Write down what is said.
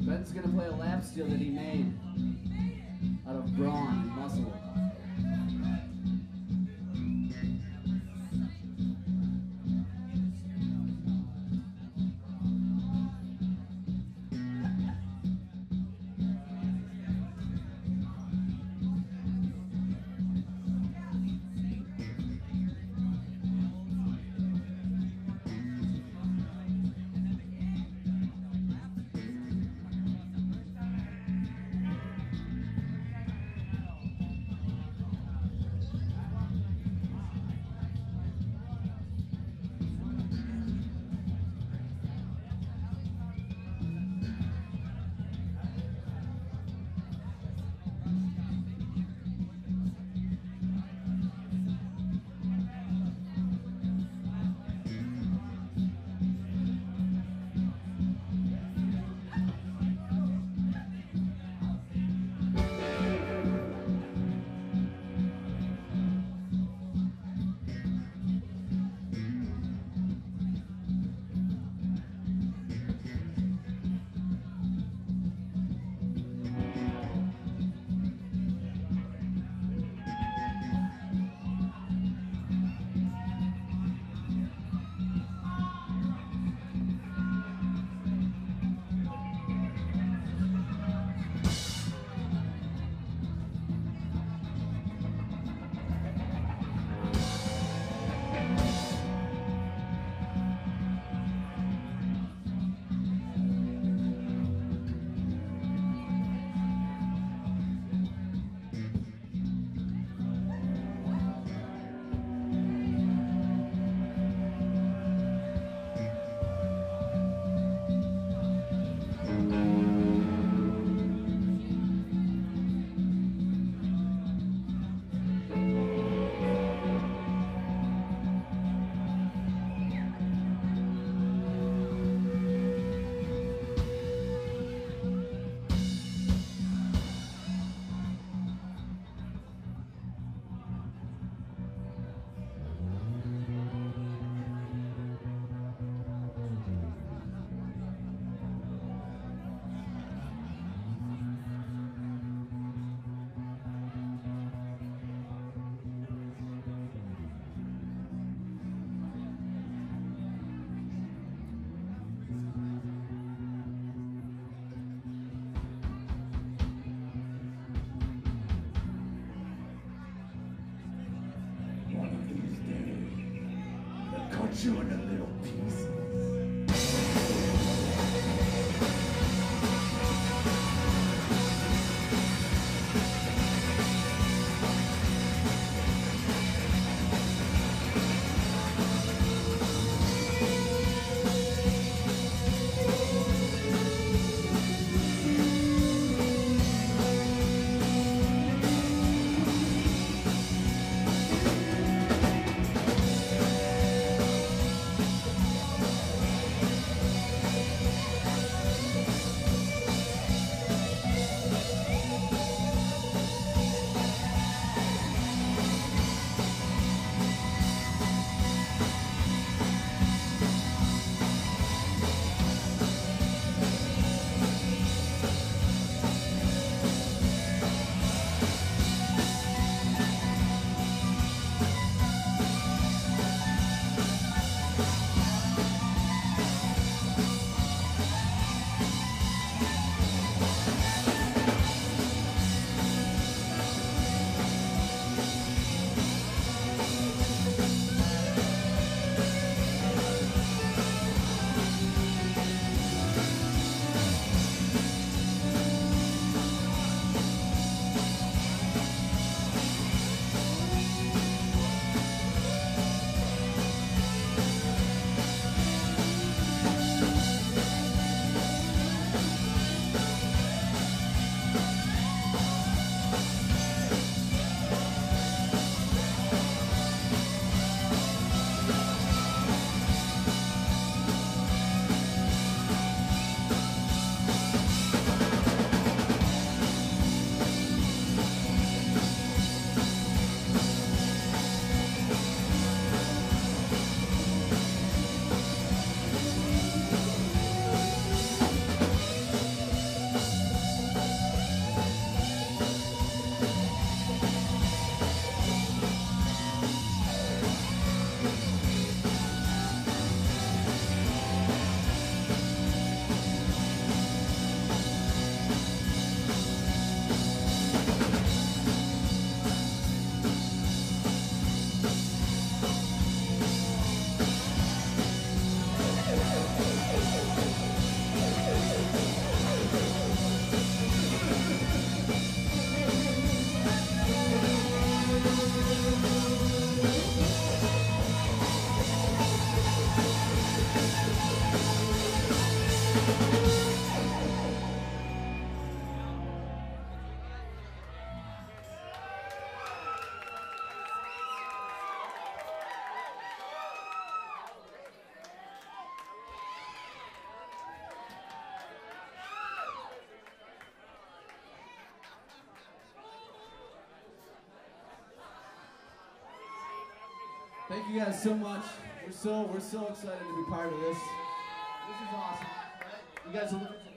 Ben's gonna play a lap steel that he made out of brawn and muscle. Days, they'll cut you into little pieces. Thank you guys so much. We're so we're so excited to be part of this. This is awesome. You guys are looking